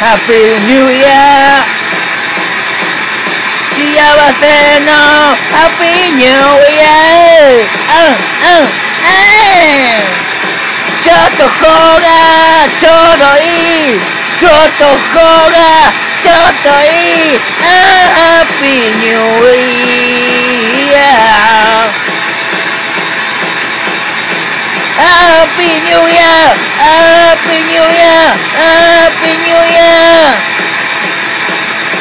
Happy New Year Happy New Year 幸せの Happy New Year うんうんうんちょっと方がちょうどいいちょっと方がちょっといい Happy New Year Happy New Year! Happy